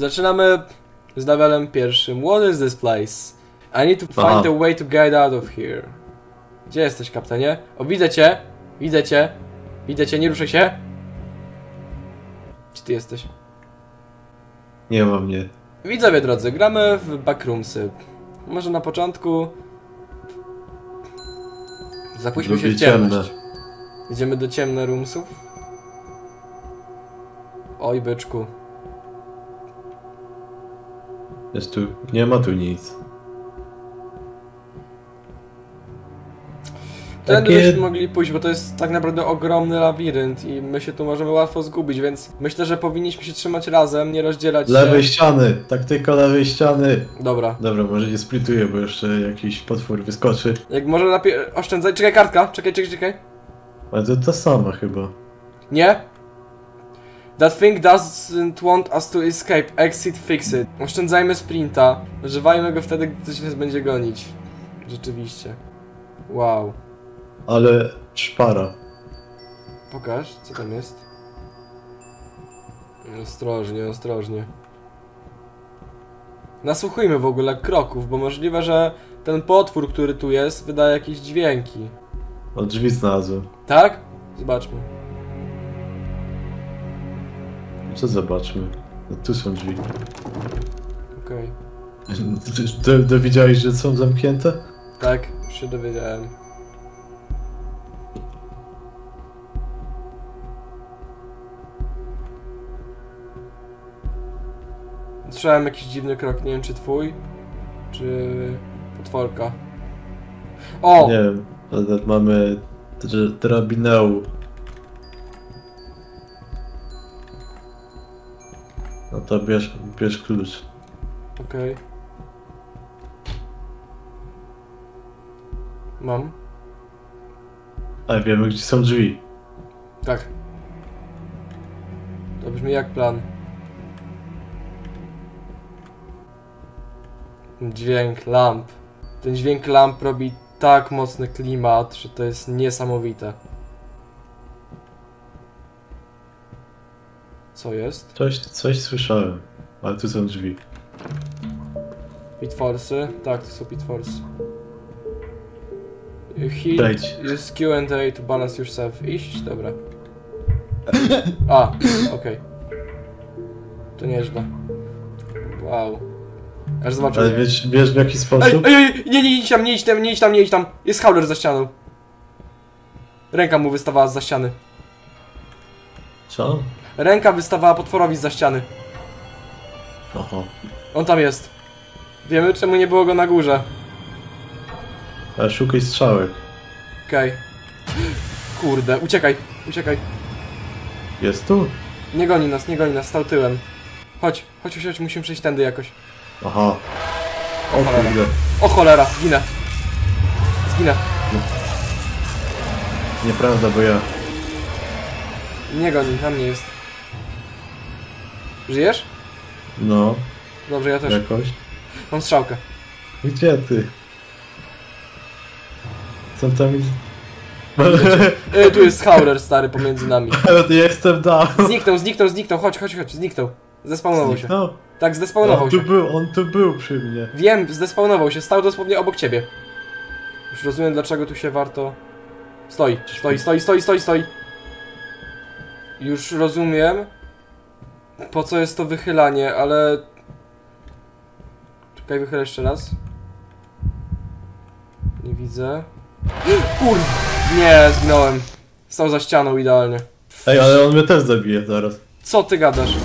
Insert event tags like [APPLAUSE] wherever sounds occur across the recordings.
Zaczynamy z levelem pierwszym. What is this place? I need to find Aha. a way to get out of here. Gdzie jesteś, kapitanie? O, widzę cię! Widzę cię! Widzę cię, nie ruszaj się! Gdzie ty jesteś? Nie ma mnie. Widzowie drodzy, gramy w Backroomsy. Może na początku... Zapuśćmy się w ciemność. ciemne. Idziemy do ciemne roomsów. Oj, byczku. Jest tu, nie ma tu nic. Takie- byśmy mogli pójść, bo to jest tak naprawdę ogromny labirynt i my się tu możemy łatwo zgubić, więc myślę, że powinniśmy się trzymać razem, nie rozdzielać Lewej się. ściany, taktyka lewej ściany. Dobra. Dobra, może nie splituję, bo jeszcze jakiś potwór wyskoczy. Jak może lepiej oszczędzać... Czekaj, kartka! Czekaj, czekaj, czekaj. Ale to ta sama chyba. Nie? That thing doesn't want us to escape. Exit, fix it. Oszczędzajmy sprinta. Używajmy go wtedy, gdy coś nas będzie gonić. Rzeczywiście. Wow. Ale szpara. Pokaż, co tam jest. Ostrożnie, ostrożnie. Nasłuchujmy w ogóle kroków, bo możliwe, że ten potwór, który tu jest, wydaje jakieś dźwięki. O drzwi znalazłem. Tak? Zobaczmy. Co zobaczmy? No, tu są drzwi. Okej. Do, dowiedziałeś, że są zamknięte? Tak, już się dowiedziałem. Słyszałem jakiś dziwny krok, nie wiem czy twój, czy potworka. O! Nie wiem, ale mamy dr- drabinę. To bierz, bierz klucz. Okej. Mam? A wiemy, gdzie są drzwi. Tak. To brzmi jak plan. Dźwięk lamp. Ten dźwięk lamp robi tak mocny klimat, że to jest niesamowite. Co jest? Coś, coś słyszałem, ale tu są drzwi. Pitforsy? Tak, to są pitforsy. Hit, Wejdź. use Q&A to balance yourself. Iść? Dobra. [COUGHS] A, okej. To nieźle. Wow. Aż zobaczę. Ale wiesz, wiesz w jaki sposób? ej, ej, nie, nie idź tam, nie idź tam, nie idź tam, nie idź tam. Jest howler za ścianą. Ręka mu wystawała za ściany. Co? Ręka wystawała potworowi za ściany. Aha. On tam jest. Wiemy, czemu nie było go na górze. Ale szukaj strzałek. Okej. Kurde, uciekaj, uciekaj. Jest tu? Nie goni nas, nie goni nas, stał tyłem. Chodź, chodź, chodź, musimy przejść tędy jakoś. Aha. O cholera. kurde. O cholera, zginę. Zginę. Nieprawda, bo ja... Nie goni, na mnie jest. Żyjesz? No, Dobrze, ja też. jakoś. Mam strzałkę. Gdzie ty? Co tam jest? Y, tu jest howler stary pomiędzy nami. [LAUGHS] Jestem down. Zniknął, zniknął, zniknął, chodź, chodź, chodź, zniknął. Zespawnował się. Tak, zdespawnował On się. tu był, on tu był przy mnie. Wiem, zdespawnował się, stał dosłownie obok ciebie. Już rozumiem dlaczego tu się warto... Stoi, stoi, stoi, stoi, stoi, stoi. Już rozumiem, po co jest to wychylanie, ale... Czekaj, wychylę jeszcze raz. Nie widzę. Kur... Nie, zginąłem. Stał za ścianą idealnie. Ej, ale on mnie też zabije zaraz. Co ty gadasz?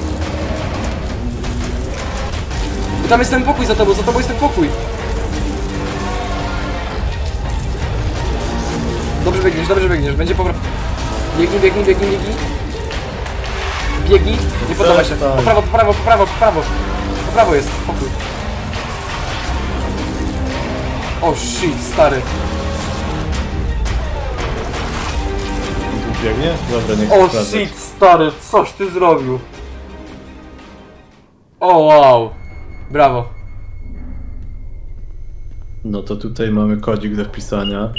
I tam jest ten pokój za tobą, za tobą jest ten pokój. Dobrze biegniesz, dobrze biegniesz, będzie popra... Biegnij, biegnij, biegnij, biegnij. Biegnij, nie podoba się. Po prawo, po prawo, po prawo, po prawo. Po prawo jest, pokój. O shit, stary. Tu biegnie? Dobra, niech O sprawdzę. shit, stary, coś ty zrobił. O wow. Brawo. No to tutaj mamy kodzik do wpisania.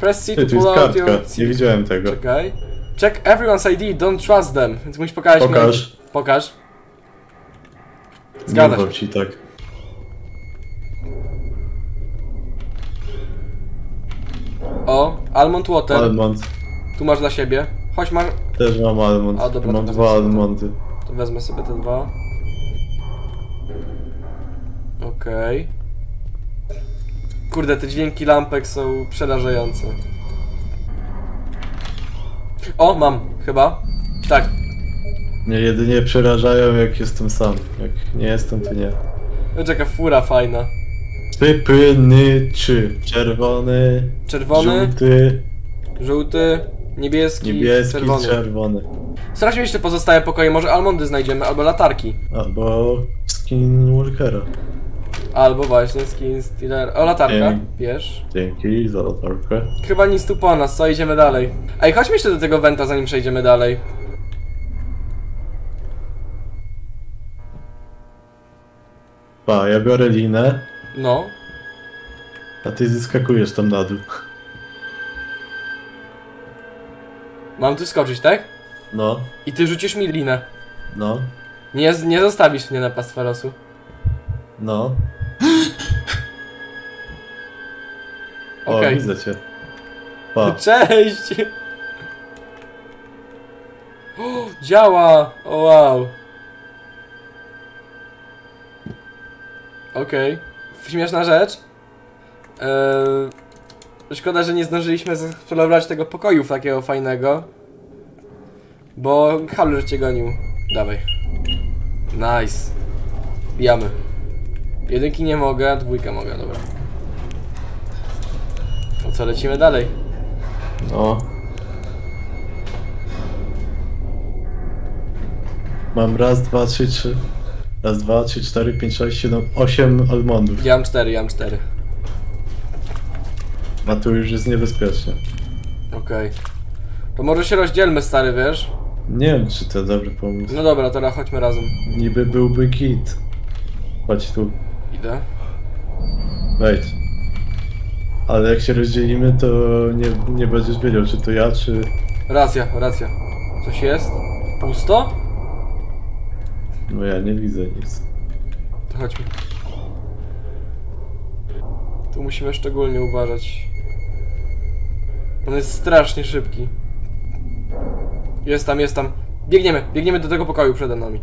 Press C Ty, to tu jest pull out your... Nie widziałem tego. Czekaj. Check everyone's ID, don't trust them. Więc musisz pokazać Pokaż. mi- Pokaż. Zgadza się. ci tak. O, Almond Water. Almond. Tu masz dla siebie. Chodź, masz. Też mam almond. A, dobra, mam dwa almondy. To wezmę sobie te dwa. Okej. Kurde, te dźwięki lampek są przerażające. O, mam, chyba. Tak, Mnie jedynie przerażają jak jestem sam. Jak nie jestem, to nie. czeka fura fajna. Pypyny czy czerwony, Czerwony, żółty, żółty, niebieski, niebieski, czerwony. czerwony. Sprawdźmy jeszcze pozostałe pokoje, może almondy znajdziemy, albo latarki. Albo skinwalkera. Albo właśnie skin stealer. O, latarka, wiesz. Dzięki za latarkę. Chyba nic tu po nas, co? Idziemy dalej. Ej, chodźmy jeszcze do tego wenta, zanim przejdziemy dalej. Pa, ja biorę linę, No. a ty zyskakujesz tam na dół. Mam tu skoczyć, tak? No, I ty rzucisz mi linę. no, Nie, nie zostawisz mnie na pastwę losu. no. O, widzę cię. Pa, [LAUGHS] Cześć! O, działa! O wow. Okej. Śmieszna rzecz. Eee, szkoda, że nie zdążyliśmy zeksplorować tego pokoju takiego fajnego. Bo Haller cię gonił. Dawaj. Nice. Bijamy. Jedynki nie mogę, dwójkę mogę, dobra. Co, lecimy dalej. no. Mam raz, dwa, trzy, trzy. Raz, dwa, trzy, cztery, pięć, sześć, siedem, osiem almondów. Ja mam cztery, ja mam cztery. A tu już jest niebezpiecznie. Okej. To może się rozdzielmy, stary, wiesz? Nie wiem, czy to dobry pomysł. No dobra, to chodźmy razem. Niby byłby kit. Chodź tu, Idę. wejdź. Ale jak się rozdzielimy, to nie, nie będziesz wiedział, czy to ja, czy... Racja, racja. Coś jest? Pusto? No ja nie widzę nic. To chodźmy. Tu musimy szczególnie uważać. On jest strasznie szybki. Jest tam, jest tam. Biegniemy, biegniemy do tego pokoju przede nami.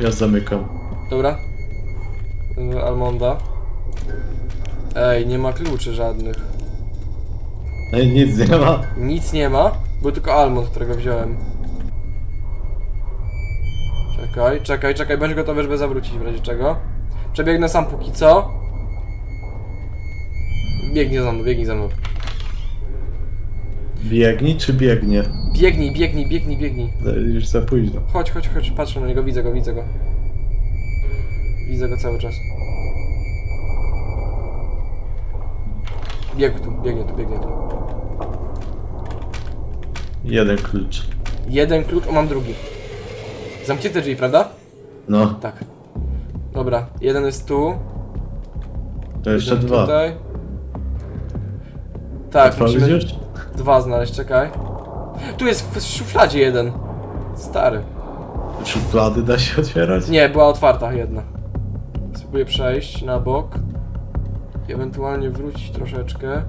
Ja zamykam. Dobra. Almonda. Ej, nie ma kluczy żadnych. Ej, nic nie ma. Nic nie ma. Był tylko almond, którego wziąłem. Czekaj, czekaj, czekaj, bądź gotowy, żeby zawrócić w razie czego. Przebiegnę sam póki co. Biegnij za mną, biegnij za mną. Biegnij czy biegnie? Biegnij, biegnij, biegnij, biegnij. Już za późno. Chodź, chodź, chodź, patrzę na niego, widzę go, widzę go. Widzę go cały czas. Biegł tu, biegnie tu, biegnie tu. Jeden klucz. Jeden klucz, o mam drugi. Zamknięte drzwi, prawda? No, Tak. Dobra, jeden jest tu. to jeszcze jeden dwa. Tutaj. Tak, Dwa musimy dwa znaleźć, czekaj. Tu jest w szufladzie jeden. Stary. Szuflady da się otwierać? Nie, była otwarta jedna. Spróbuję przejść na bok. Ewentualnie wrócić troszeczkę.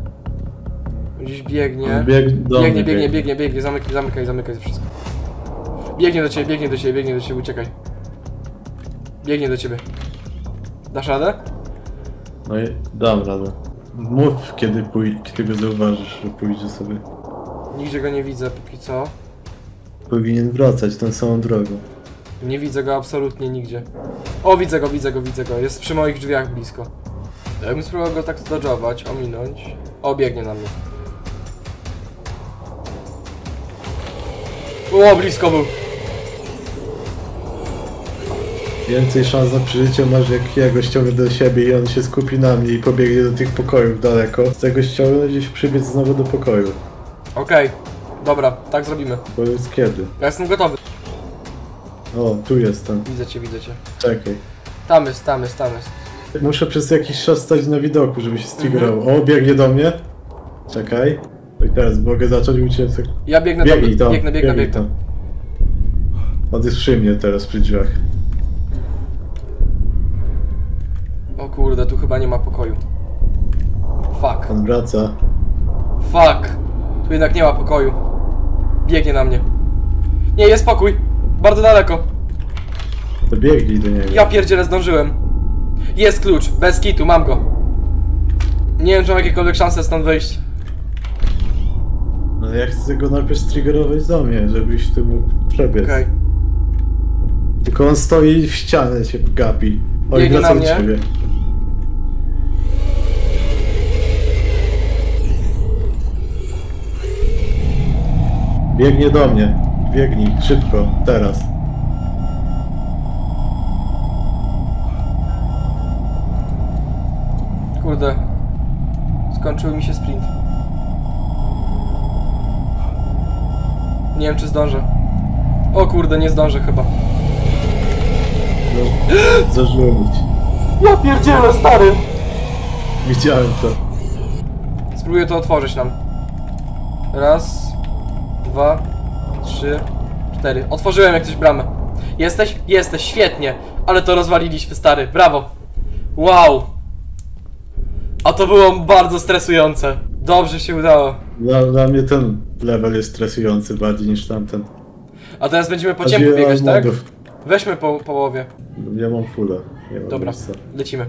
Gdzieś biegnie. Bieg do Biegnie, biegnie, biegnie, biegnie, zamykaj, zamykaj, zamykaj wszystko. Biegnie do ciebie, biegnie do ciebie, biegnie do ciebie, uciekaj. Biegnie do ciebie. Dasz radę? No i dam radę. Mów, kiedy, pój- kiedy go zauważysz, że pójdzie sobie. Nigdzie go nie widzę póki co. Powinien wracać tą samą drogą. Nie widzę go absolutnie nigdzie. O, widzę go, widzę go, widzę go. Jest przy moich drzwiach blisko. Jakbym spróbował go tak zdodżować, ominąć. O, biegnie na mnie. O, blisko był. Więcej szans na przeżycie masz jak ja go ściągnę do siebie i on się skupi na mnie i pobiegnie do tych pokojów daleko. Z tego ściągnę gdzieś przybiec znowu do pokoju. Okej. Dobra, tak zrobimy. Bo jest kiedy? Ja jestem gotowy. O, tu jestem. Widzę cię, widzę cię. Czekaj. Tam jest, tam jest, tam jest. Muszę przez jakiś czas stać na widoku, żeby się striggerował. Mhm. O, biegnie do mnie. Czekaj. No I teraz mogę zacząć uciec. Ja biegnę Biegnij tam, tam, biegnę, biegnę, biegnij biegnę. tam. On jest przy mnie teraz przy drzwiach. O kurde, tu chyba nie ma pokoju. Fuck. On wraca. Fuck. Tu jednak nie ma pokoju. Biegnie na mnie. Nie, jest pokój. Bardzo daleko. To biegnij do niego. Ja pierdzielę zdążyłem. Jest klucz. Bez kitu, mam go. Nie wiem, czy mam jakiekolwiek szanse stąd wyjść. No ja chcę go najpierw striggerować do mnie, żebyś ty mógł przebiec. Okej. Tylko on stoi w ścianę, się gapi. Oj, Biegnie wraca na mnie. ciebie. Biegnie do mnie. Biegnij, szybko, teraz. Kurde. Skończył mi się sprint. Nie wiem, czy zdążę. O kurde, nie zdążę chyba. No, być. Ja pierdzielę, stary! Widziałem to. Spróbuję to otworzyć nam. Raz, dwa, trzy, cztery. Otworzyłem jak coś bramę. Jesteś? Jesteś, świetnie. Ale to rozwaliliśmy, stary. Brawo. Wow. A to było bardzo stresujące. Dobrze się udało. Dla, dla mnie ten level jest stresujący bardziej niż tamten. A teraz będziemy po ciemku biegać, tak? modów. Weźmy po połowie. Ja mam fulla. Nie mam Dobra, miejsca. lecimy.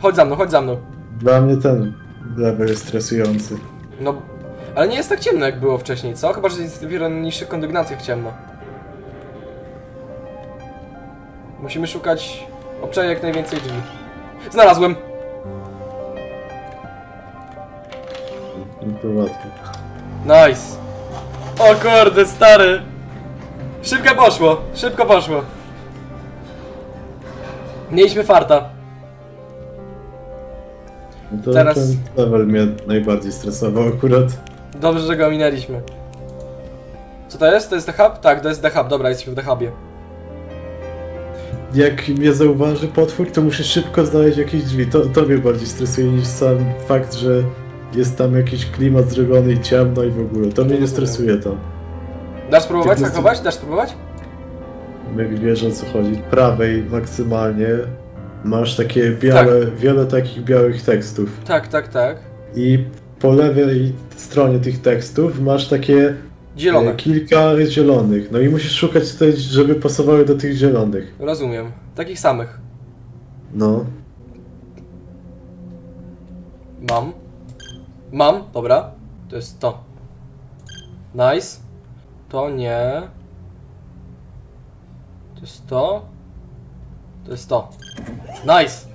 Chodź za mną, chodź za mną. Dla mnie ten level jest stresujący. No, ale nie jest tak ciemno jak było wcześniej, co? Chyba, że jest dopiero na niższych kondygnacjach ciemno. Musimy szukać obszary jak najwięcej drzwi. Znalazłem! To łatwo. Nice! O kurde, stary! Szybko poszło, szybko poszło. Mieliśmy farta. No to Teraz- ten level mnie najbardziej stresował akurat. Dobrze, że go minęliśmy. Co to jest? To jest The Hub? Tak, to jest The Hub. Dobra, jesteśmy w The Hubie. Jak mnie zauważy potwór, to muszę szybko znaleźć jakieś drzwi. To, to mnie bardziej stresuje niż sam fakt, że jest tam jakiś klimat zrobiony i ciemno i w ogóle. To mnie nie stresuje to. Dasz spróbować Tak, hakować? Dasz spróbować? Jak wiesz o co chodzi. Prawej maksymalnie masz takie białe, wiele takich białych tekstów. Tak, tak, tak. I po lewej stronie tych tekstów masz takie Zielone. e, kilka zielonych. No i musisz szukać tutaj, żeby pasowały do tych zielonych. Rozumiem. Takich samych. No. Mam. Mam, dobra. To jest to. Nice. To nie. To jest to. To jest to. Nice.